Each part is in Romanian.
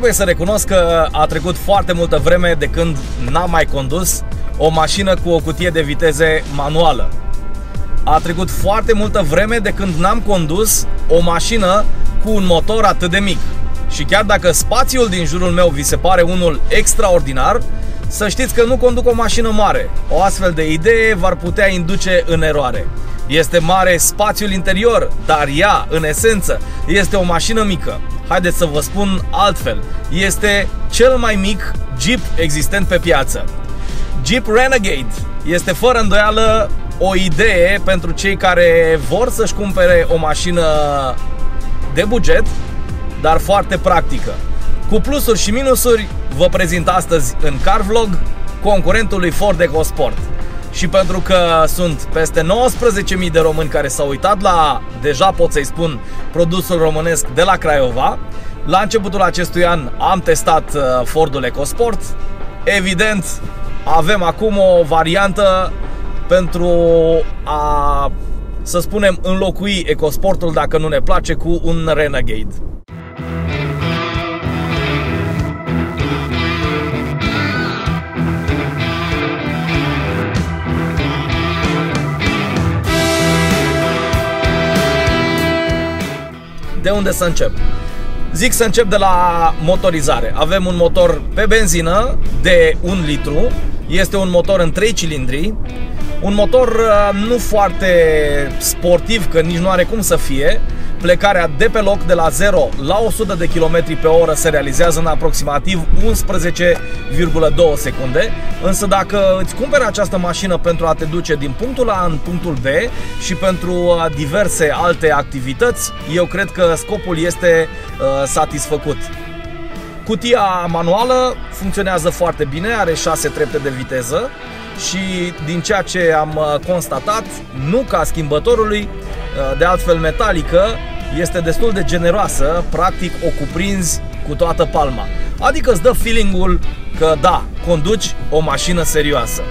Trebuie să recunosc că a trecut foarte multă vreme de când n-am mai condus o mașină cu o cutie de viteze manuală. A trecut foarte multă vreme de când n-am condus o mașină cu un motor atât de mic. Și chiar dacă spațiul din jurul meu vi se pare unul extraordinar, să știți că nu conduc o mașină mare. O astfel de idee v-ar putea induce în eroare. Este mare spațiul interior, dar ea, în esență, este o mașină mică. Haideți să vă spun altfel. Este cel mai mic Jeep existent pe piață. Jeep Renegade este fără îndoială o idee pentru cei care vor să-și cumpere o mașină de buget, dar foarte practică. Cu plusuri și minusuri, vă prezint astăzi în Carvlog concurentul lui Ford EcoSport. Și pentru că sunt peste 19.000 de români care s-au uitat la, deja pot să-i spun, produsul românesc de la Craiova, la începutul acestui an am testat uh, Fordul EcoSport. Evident, avem acum o variantă pentru a, să spunem, înlocui EcoSportul dacă nu ne place cu un Renegade. De unde să încep? Zic să încep de la motorizare. Avem un motor pe benzină de 1 litru, este un motor în 3 cilindri, un motor uh, nu foarte sportiv, că nici nu are cum să fie. Plecarea de pe loc de la 0 la 100 de km pe oră se realizează în aproximativ 11,2 secunde. Însă dacă îți cumperi această mașină pentru a te duce din punctul A în punctul B și pentru uh, diverse alte activități, eu cred că scopul este uh, satisfăcut. Cutia manuală funcționează foarte bine, are 6 trepte de viteză și din ceea ce am uh, constatat, nuca schimbătorului, uh, de altfel metalică, este destul de generoasă, practic o cuprinzi cu toată palma. Adică îți dă feelingul că da, conduci o mașină serioasă.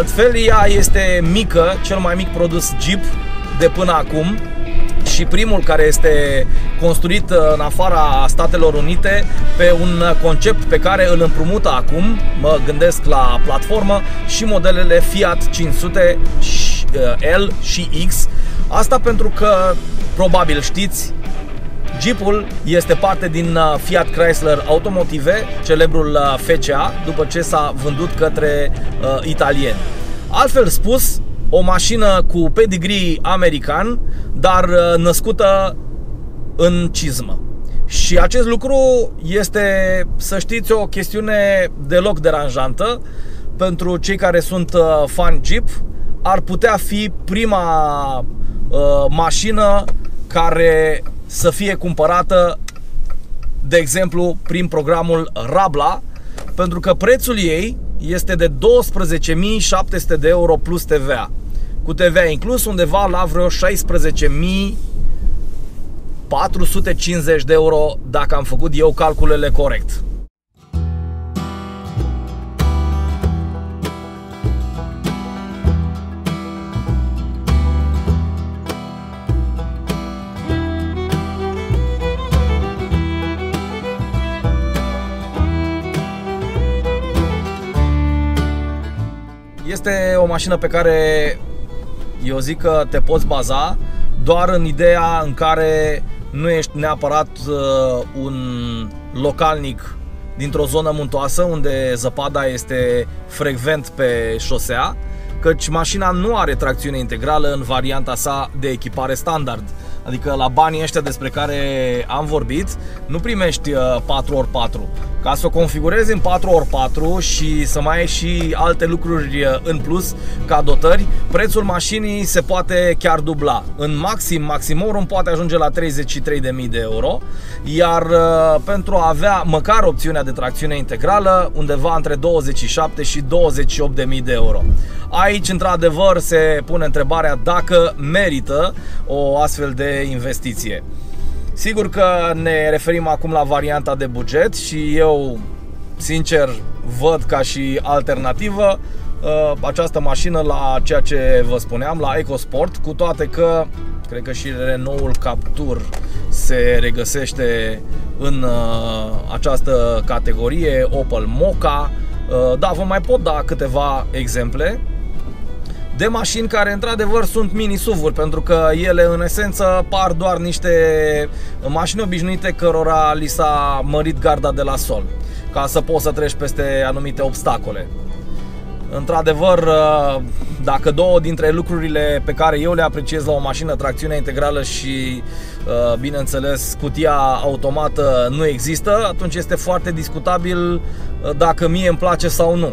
Altfel, ea este mică, cel mai mic produs Jeep de până acum și primul care este construit în afara Statelor Unite pe un concept pe care îl împrumută acum, mă gândesc la platformă și modelele Fiat 500 uh, L și X. Asta pentru că, probabil știți, Jeepul este parte din uh, Fiat Chrysler Automotive, celebrul uh, FCA, după ce s-a vândut către uh, italieni. Altfel spus, o mașină cu pedigree american, dar uh, născută în cizmă. Și acest lucru este, să știți, o chestiune deloc deranjantă pentru cei care sunt fan Jeep. Ar putea fi prima uh, mașină care să fie cumpărată, de exemplu, prin programul Rabla, pentru că prețul ei este de 12.700 de euro plus TVA. Cu TVA inclus undeva la vreo 16.450 de euro dacă am făcut eu calculele corect. Mașină pe care eu zic că te poți baza doar în ideea în care nu ești neapărat uh, un localnic dintr-o zonă muntoasă unde zăpada este frecvent pe șosea, căci mașina nu are tracțiune integrală în varianta sa de echipare standard. Adică la banii ăștia despre care am vorbit, nu primești 4x4. Uh, Ca să o configurezi în 4x4 și să mai ai și alte lucruri uh, în plus ca dotări, prețul mașinii se poate chiar dubla. În maxim, maximorum poate ajunge la 33.000 de euro, iar uh, pentru a avea măcar opțiunea de tracțiune integrală, undeva între 27 și 28.000 de euro. Aici, într-adevăr, se pune întrebarea dacă merită o astfel de investiție. Sigur că ne referim acum la varianta de buget și eu, sincer, văd ca și alternativă uh, această mașină la ceea ce vă spuneam, la EcoSport, cu toate că cred că și Renault Captur se regăsește în uh, această categorie, Opel Mocha, uh, da, vă mai pot da câteva exemple de mașini care într-adevăr sunt mini SUV-uri pentru că ele în esență par doar niște mașini obișnuite cărora li s-a mărit garda de la sol ca să poți să treci peste anumite obstacole. Într-adevăr, dacă două dintre lucrurile pe care eu le apreciez la o mașină, tracțiune integrală și, bineînțeles, cutia automată nu există, atunci este foarte discutabil dacă mie îmi place sau nu.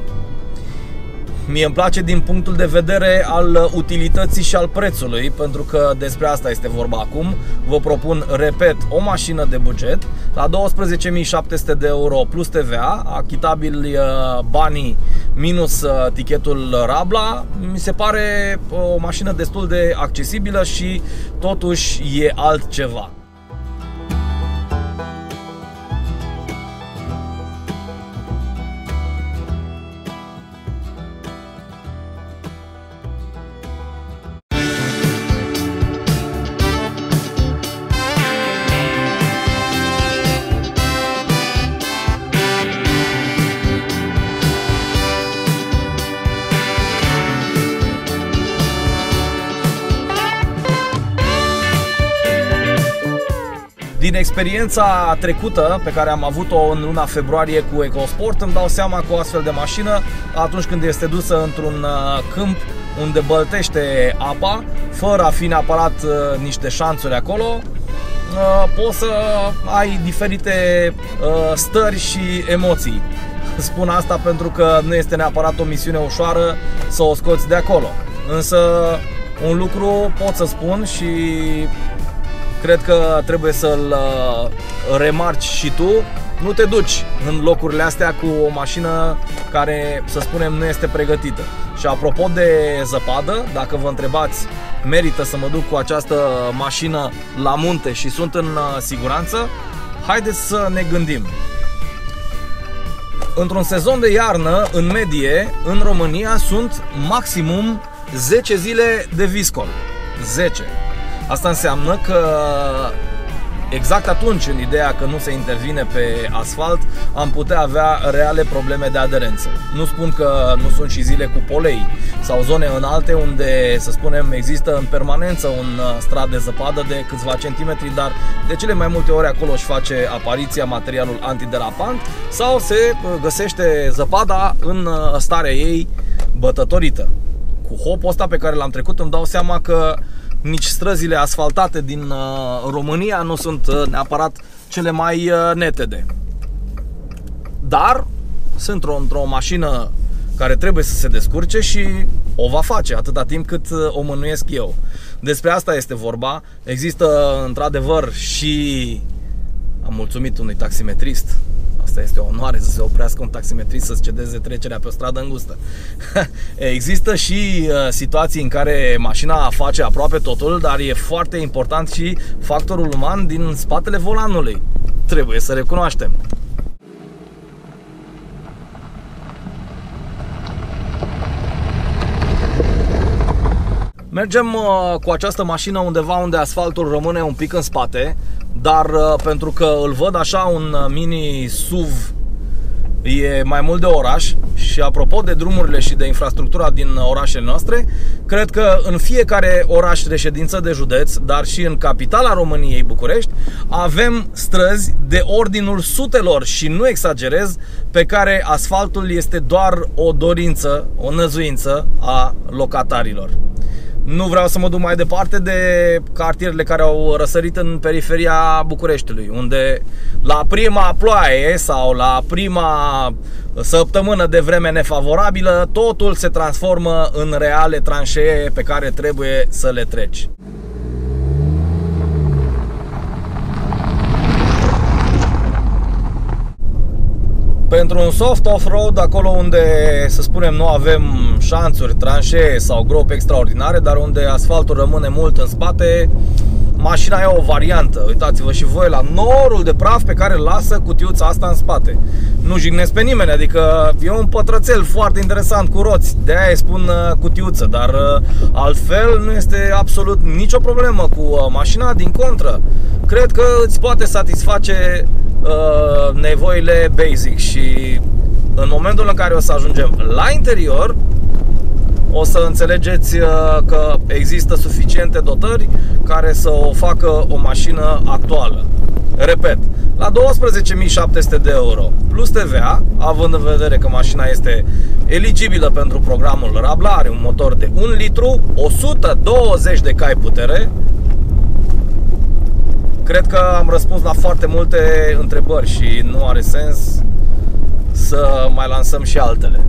Mie îmi place din punctul de vedere al utilității și al prețului, pentru că despre asta este vorba acum. Vă propun, repet, o mașină de buget la 12.700 de euro plus TVA, achitabil uh, banii minus uh, tichetul Rabla. Mi se pare uh, o mașină destul de accesibilă și totuși e altceva. Experiența trecută pe care am avut-o în luna februarie cu EcoSport, îmi dau seama că o astfel de mașină, atunci când este dusă într-un uh, câmp unde băltește apa, fără a fi neapărat uh, niște șanțuri acolo, uh, poți să ai diferite stări și emoții. Spun asta pentru că nu este neapărat o misiune ușoară să o scoți de acolo. Însă un lucru pot să spun și cred că trebuie să-l uh, remarci și tu. Nu te duci în locurile astea cu o mașină care, să spunem, nu este pregătită. Și apropo de zăpadă, dacă vă întrebați, merită să mă duc cu această mașină la munte și sunt în uh, siguranță, haideți să ne gândim. Într-un sezon de iarnă, în medie, în România sunt maximum 10 zile de viscol. 10. Asta înseamnă că exact atunci, în ideea că nu se intervine pe asfalt, am putea avea reale probleme de aderență. Nu spun că nu sunt și zile cu polei sau zone înalte unde, să spunem, există în permanență un uh, strat de zăpadă de câțiva centimetri, dar de cele mai multe ori acolo își face apariția materialul antiderapant sau se uh, găsește zăpada în uh, starea ei bătătorită. Cu hopul ăsta pe care l-am trecut îmi dau seama că nici străzile asfaltate din uh, România nu sunt uh, neapărat cele mai uh, netede. Dar sunt într-o, într-o mașină care trebuie să se descurce și o va face atâta timp cât o mânuiesc eu. Despre asta este vorba. Există într-adevăr și am mulțumit unui taximetrist Asta este o onoare să se oprească un taximetrist să-ți cedeze trecerea pe o stradă îngustă. Există și uh, situații în care mașina face aproape totul, dar e foarte important și factorul uman din spatele volanului. Trebuie să recunoaștem. Mergem uh, cu această mașină undeva unde asfaltul rămâne un pic în spate dar uh, pentru că îl văd așa un uh, mini SUV e mai mult de oraș și apropo de drumurile și de infrastructura din orașele noastre, cred că în fiecare oraș reședință de județ, dar și în capitala României, București, avem străzi de ordinul sutelor și nu exagerez, pe care asfaltul este doar o dorință, o năzuință a locatarilor. Nu vreau să mă duc mai departe de cartierele care au răsărit în periferia Bucureștiului, unde la prima ploaie sau la prima săptămână de vreme nefavorabilă, totul se transformă în reale tranșee pe care trebuie să le treci. Pentru un soft off-road, acolo unde, să spunem, nu avem șanțuri, tranșee sau gropi extraordinare, dar unde asfaltul rămâne mult în spate, mașina e o variantă. Uitați-vă și voi la norul de praf pe care îl lasă cutiuța asta în spate. Nu jignesc pe nimeni, adică e un pătrățel foarte interesant cu roți, de aia îi spun uh, cutiuță, dar uh, altfel nu este absolut nicio problemă cu uh, mașina, din contră. Cred că îți poate satisface uh, nevoile basic și în momentul în care o să ajungem la interior, o să înțelegeți uh, că există suficiente dotări care să o facă o mașină actuală. Repet, la 12.700 de euro plus TVA, având în vedere că mașina este eligibilă pentru programul Rabla, are un motor de 1 litru, 120 de cai putere, Cred că am răspuns la foarte multe întrebări și nu are sens să mai lansăm și altele.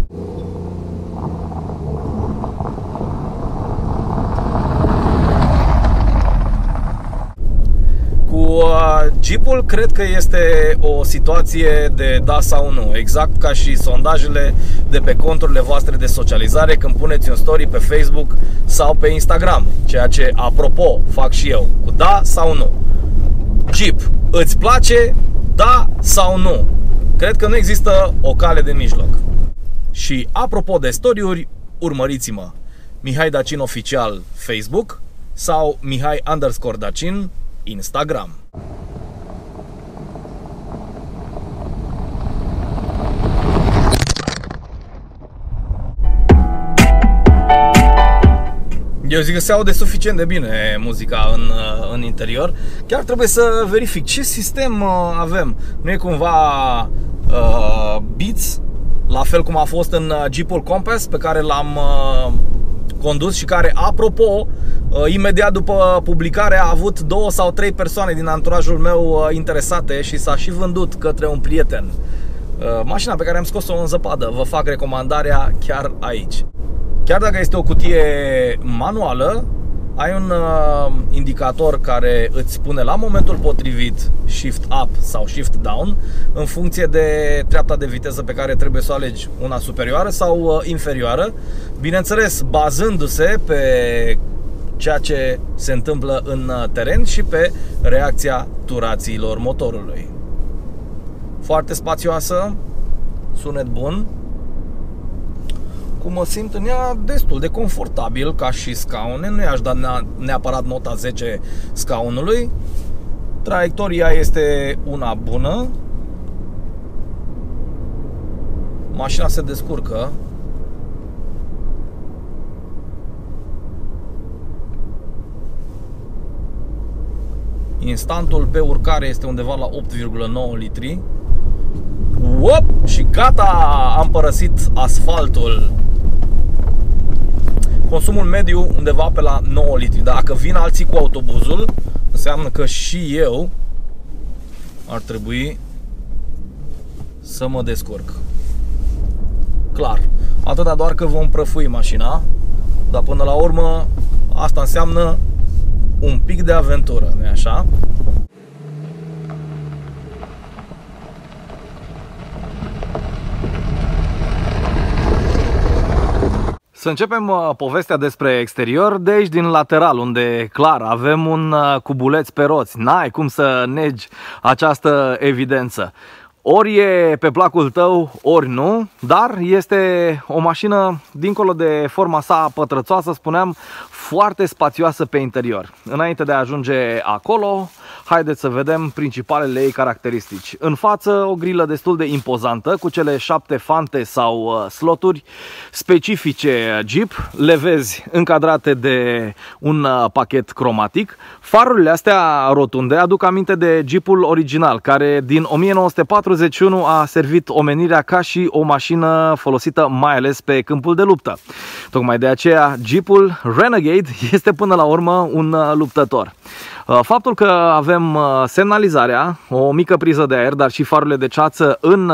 Cu uh, Jeepul cred că este o situație de da sau nu, exact ca și sondajele de pe conturile voastre de socializare când puneți un story pe Facebook sau pe Instagram, ceea ce, apropo, fac și eu, cu da sau nu. Jeep, îți place, da sau nu? Cred că nu există o cale de mijloc. Și apropo de storiuri, urmăriți-mă. Mihai Dacin Oficial Facebook sau Mihai underscore Dacin Instagram. Eu zic că se aude suficient de bine muzica în, uh, în interior. Chiar trebuie să verific ce sistem uh, avem. Nu e cumva uh, Beats, la fel cum a fost în uh, Jeepul Compass pe care l-am uh, condus și care, apropo, uh, imediat după publicare a avut două sau trei persoane din anturajul meu uh, interesate și s-a și vândut către un prieten. Uh, mașina pe care am scos-o în zăpadă, vă fac recomandarea chiar aici. Chiar dacă este o cutie manuală, ai un uh, indicator care îți spune la momentul potrivit shift up sau shift down în funcție de treapta de viteză pe care trebuie să o alegi, una superioară sau uh, inferioară, bineînțeles bazându-se pe ceea ce se întâmplă în uh, teren și pe reacția turațiilor motorului. Foarte spațioasă, sunet bun, cum mă simt în ea destul de confortabil ca și scaune. Nu i-aș da neapărat nota 10 scaunului. Traiectoria este una bună. Mașina se descurcă. Instantul pe urcare este undeva la 8,9 litri. Uop! Și gata, am părăsit asfaltul consumul mediu undeva pe la 9 litri. Dacă vin alții cu autobuzul, înseamnă că și eu ar trebui să mă descurc. Clar. Atâta doar că vom prăfui mașina, dar până la urmă asta înseamnă un pic de aventură, nu așa? Să începem uh, povestea despre exterior de aici din lateral, unde clar avem un uh, cubuleț pe roți. N-ai cum să negi această evidență. ori e pe placul tău, ori nu, dar este o mașină, dincolo de forma sa pătrățoasă, spuneam, foarte spațioasă pe interior. Înainte de a ajunge acolo, haideți să vedem principalele ei caracteristici. În față, o grilă destul de impozantă, cu cele șapte fante sau uh, sloturi specifice Jeep. Le vezi încadrate de un uh, pachet cromatic. Farurile astea rotunde aduc aminte de Jeepul original, care din 1941 a servit omenirea ca și o mașină folosită mai ales pe câmpul de luptă. Tocmai de aceea Jeepul Renegade este până la urmă un uh, luptător. Uh, faptul că avem uh, semnalizarea, o mică priză de aer, dar și farurile de ceață în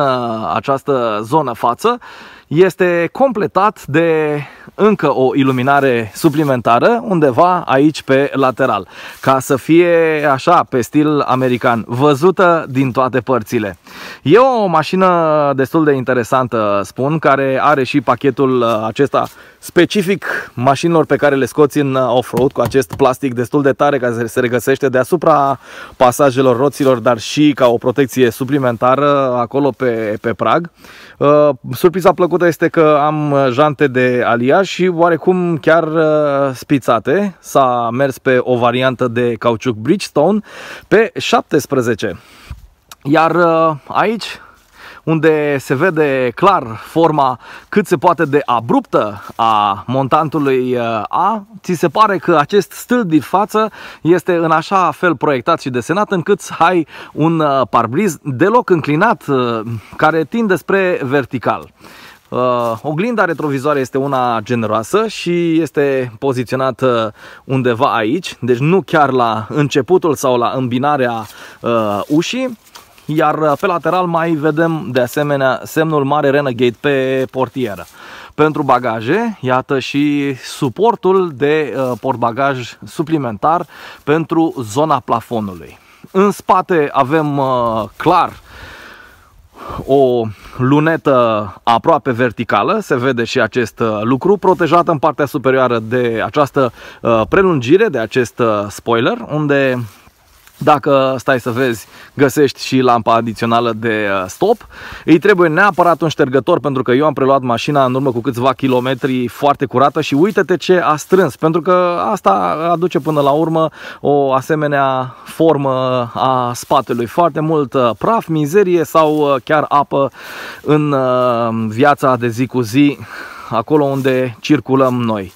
această zonă față, este completat de încă o iluminare suplimentară undeva aici pe lateral, ca să fie așa pe stil american, văzută din toate părțile. E o mașină destul de interesantă, spun, care are și pachetul acesta specific mașinilor pe care le scoți în off-road cu acest plastic destul de tare care se regăsește deasupra pasajelor roților, dar și ca o protecție suplimentară acolo pe, pe prag. Uh, surpriza plăcută este că am jante de aliaj și oarecum chiar uh, spițate. S-a mers pe o variantă de cauciuc Bridgestone pe 17. Iar uh, aici unde se vede clar forma cât se poate de abruptă a montantului uh, A, ți se pare că acest stâlp din față este în așa fel proiectat și desenat încât să ai un uh, parbriz deloc înclinat uh, care tinde spre vertical. Uh, oglinda retrovizoare este una generoasă și este poziționată undeva aici, deci nu chiar la începutul sau la îmbinarea uh, ușii, iar uh, pe lateral mai vedem de asemenea semnul mare Renegade pe portieră. Pentru bagaje, iată și suportul de uh, portbagaj suplimentar pentru zona plafonului. În spate avem uh, clar o lunetă aproape verticală, se vede și acest lucru, protejată în partea superioară de această prelungire, de acest spoiler, unde dacă stai să vezi, găsești și lampa adițională de uh, stop. Îi trebuie neapărat un ștergător pentru că eu am preluat mașina în urmă cu câțiva kilometri foarte curată și uite-te ce a strâns, pentru că asta aduce până la urmă o asemenea formă a spatelui. Foarte mult uh, praf, mizerie sau uh, chiar apă în viața de zi cu zi, acolo unde circulăm noi.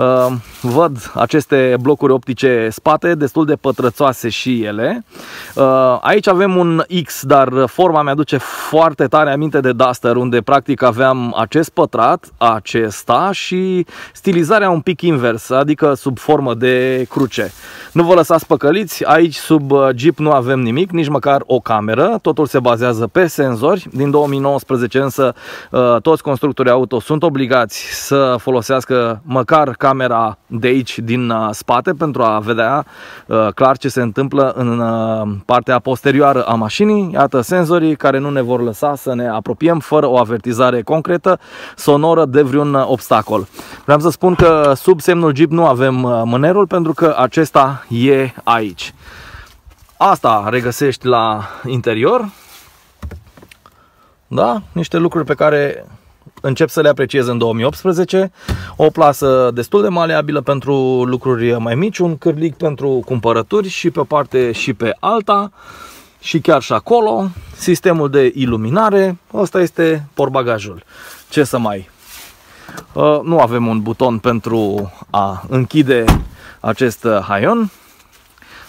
Ehm, văd aceste blocuri optice spate, destul de pătrățoase și ele. Ehm, aici avem un X, dar forma mi-aduce foarte tare aminte de Duster, unde practic aveam acest pătrat, acesta și stilizarea un pic invers, adică sub formă de cruce. Nu vă lăsați păcăliți, aici sub uh, Jeep nu avem nimic, nici măcar o cameră, totul se bazează pe senzori. Din 2019 însă uh, toți constructorii auto sunt obligați să folosească măcar camera de aici din uh, spate pentru a vedea clar ce se întâmplă în partea posterioară a mașinii. Iată senzorii care nu ne vor lăsa să ne apropiem fără o avertizare concretă, sonoră de vreun obstacol. Vreau să spun că sub semnul Jeep nu avem mânerul pentru că acesta e aici. Asta regăsești la interior. Da? Niște lucruri pe care încep să le apreciez în 2018. O plasă destul de maleabilă pentru lucruri mai mici, un cârlic pentru cumpărături și pe parte și pe alta și chiar și acolo. Sistemul de iluminare, ăsta este porbagajul. Ce să mai... Uh, nu avem un buton pentru a închide acest uh, haion,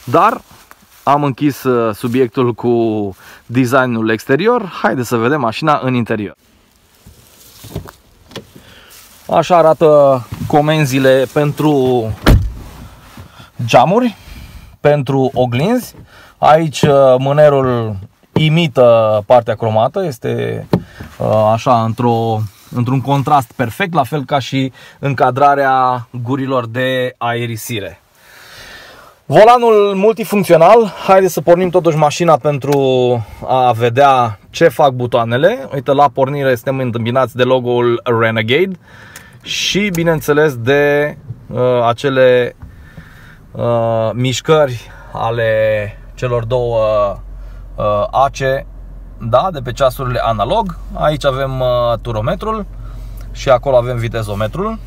dar am închis uh, subiectul cu designul exterior. Haideți să vedem mașina în interior. Așa arată comenzile pentru geamuri, pentru oglinzi. Aici uh, mânerul imită partea cromată, este așa într-o într-un contrast perfect, la fel ca și încadrarea gurilor de aerisire. Volanul multifuncțional, haideți să pornim totuși mașina pentru a vedea ce fac butoanele. Uite, la pornire suntem întâmpinați de logo-ul Renegade și bineînțeles de uh, acele uh, mișcări ale celor două uh, ace da, de pe ceasurile analog. Aici avem uh, turometrul și acolo avem vitezometrul.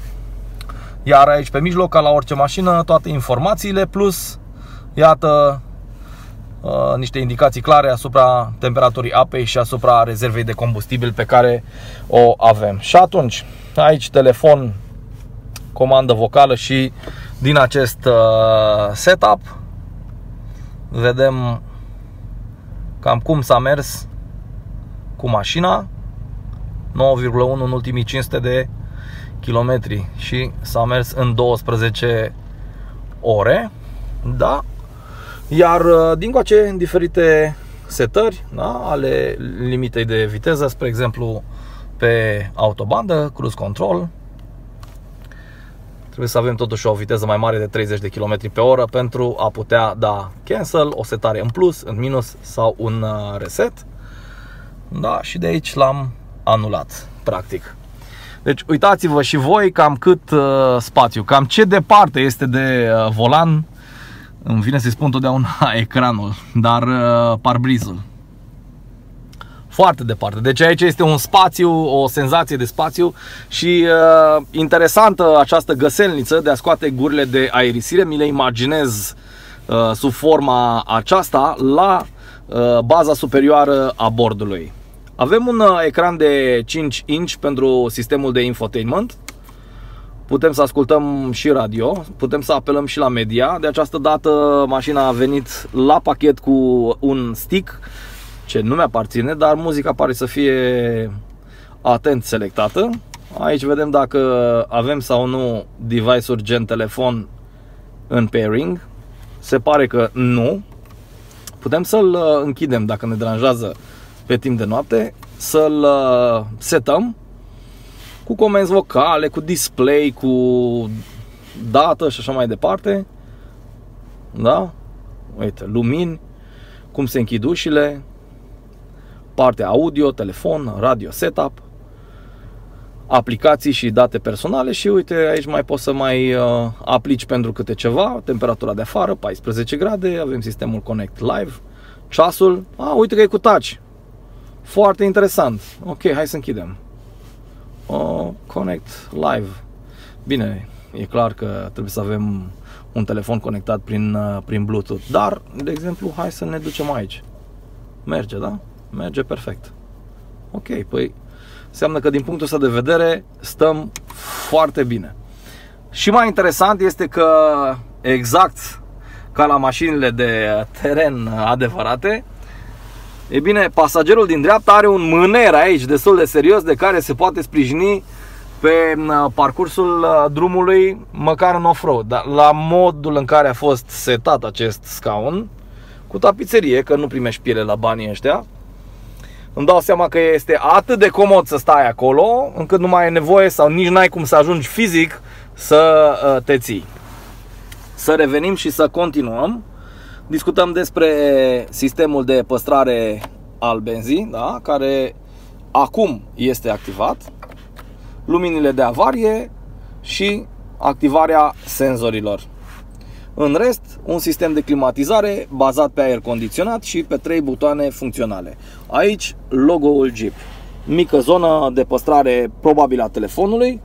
Iar aici pe mijloc, ca la orice mașină, toate informațiile plus, iată, uh, niște indicații clare asupra temperaturii apei și asupra rezervei de combustibil pe care o avem. Și atunci, aici telefon, comandă vocală și din acest uh, setup vedem cam cum s-a mers cu mașina 9,1 în ultimii 500 de kilometri și s-a mers în 12 ore da? iar uh, din coace în diferite setări da? ale limitei de viteză spre exemplu pe autobandă, cruise control Trebuie să avem totuși o viteză mai mare de 30 de km pe oră pentru a putea da cancel, o setare în plus, în minus sau un uh, reset. Da, și de aici l-am anulat, practic. Deci uitați-vă și voi cam cât uh, spațiu, cam ce departe este de uh, volan. Îmi vine să-i spun totdeauna ecranul, dar uh, parbrizul. Foarte departe. Deci aici este un spațiu, o senzație de spațiu și uh, interesantă această găselniță de a scoate gurile de aerisire. Mi le imaginez uh, sub forma aceasta la uh, baza superioară a bordului. Avem un uh, ecran de 5 inch pentru sistemul de infotainment. Putem să ascultăm și radio, putem să apelăm și la media. De această dată mașina a venit la pachet cu un stick ce nu mi-aparține, dar muzica pare să fie atent selectată. Aici vedem dacă avem sau nu device-uri gen telefon în pairing. Se pare că nu. Putem să-l uh, închidem dacă ne deranjează pe timp de noapte, să-l uh, setăm cu comenzi vocale, cu display, cu dată și așa mai departe. Da? Uite, lumini, cum se închid ușile, partea audio, telefon, radio setup, aplicații și date personale și uite aici mai poți să mai uh, aplici pentru câte ceva, temperatura de afară 14 grade, avem sistemul Connect Live, ceasul, a, uite că e cu touch, foarte interesant, ok, hai să închidem, uh, Connect Live, bine, e clar că trebuie să avem un telefon conectat prin, uh, prin Bluetooth, dar, de exemplu, hai să ne ducem aici, merge, da? Merge perfect. Ok, păi înseamnă că din punctul ăsta de vedere stăm foarte bine. Și mai interesant este că exact ca la mașinile de teren adevărate, e bine, pasagerul din dreapta are un mâner aici destul de serios de care se poate sprijini pe parcursul drumului, măcar în off-road, dar la modul în care a fost setat acest scaun, cu tapiserie, că nu primești piele la banii ăștia, îmi dau seama că este atât de comod să stai acolo, încât nu mai e nevoie sau nici n-ai cum să ajungi fizic să uh, te ții. Să revenim și să continuăm. Discutăm despre sistemul de păstrare al benzii, da? care acum este activat, luminile de avarie și activarea senzorilor. În rest, un sistem de climatizare bazat pe aer condiționat și pe trei butoane funcționale. Aici, logo-ul Jeep. Mică zonă de păstrare probabil a telefonului,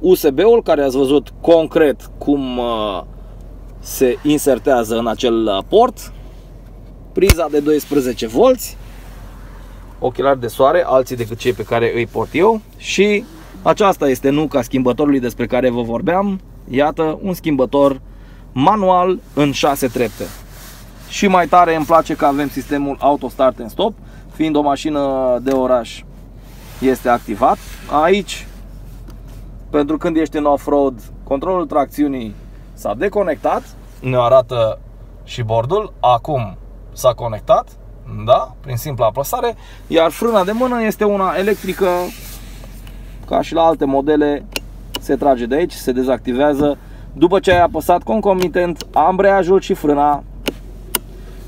USB-ul care ați văzut concret cum uh, se insertează în acel uh, port, priza de 12 V, ochelari de soare, alții decât cei pe care îi port eu și aceasta este nuca schimbătorului despre care vă vorbeam. Iată, un schimbător manual în 6 trepte. Și mai tare îmi place că avem sistemul Auto Start and Stop, fiind o mașină de oraș. Este activat. Aici, pentru când ești în off-road, controlul tracțiunii s-a deconectat, ne arată și bordul, acum s-a conectat, da, prin simpla apăsare, iar frâna de mână este una electrică, ca și la alte modele, se trage de aici, se dezactivează după ce ai apăsat concomitent ambreiajul și frâna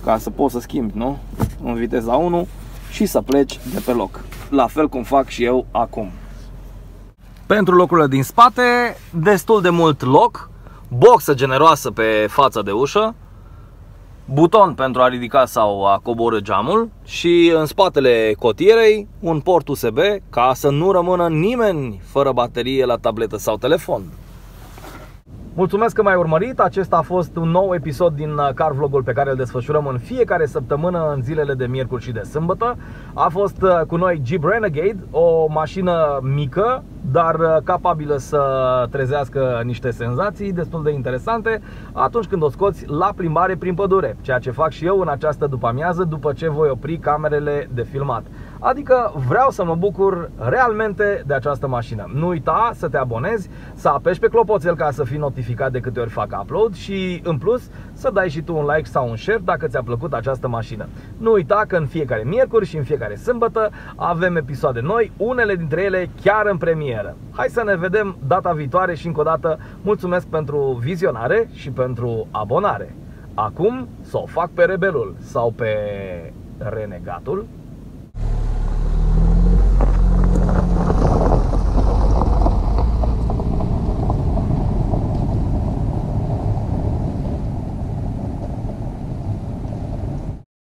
ca să poți să schimbi, nu? În viteza 1 și să pleci de pe loc. La fel cum fac și eu acum. Pentru locurile din spate, destul de mult loc, boxă generoasă pe fața de ușă, buton pentru a ridica sau a coborâ geamul și în spatele cotierei un port USB ca să nu rămână nimeni fără baterie la tabletă sau telefon. Mulțumesc că m-ai urmărit. Acesta a fost un nou episod din uh, car vlogul pe care îl desfășurăm în fiecare săptămână în zilele de miercuri și de sâmbătă. A fost uh, cu noi Jeep Renegade, o mașină mică, dar uh, capabilă să trezească niște senzații destul de interesante atunci când o scoți la plimbare prin pădure, ceea ce fac și eu în această după amiază după ce voi opri camerele de filmat. Adică vreau să mă bucur realmente de această mașină. Nu uita să te abonezi, să apeși pe clopoțel ca să fii notificat de câte ori fac upload și în plus să dai și tu un like sau un share dacă ți-a plăcut această mașină. Nu uita că în fiecare miercuri și în fiecare sâmbătă avem episoade noi, unele dintre ele chiar în premieră. Hai să ne vedem data viitoare și încă o dată mulțumesc pentru vizionare și pentru abonare. Acum să o fac pe rebelul sau pe renegatul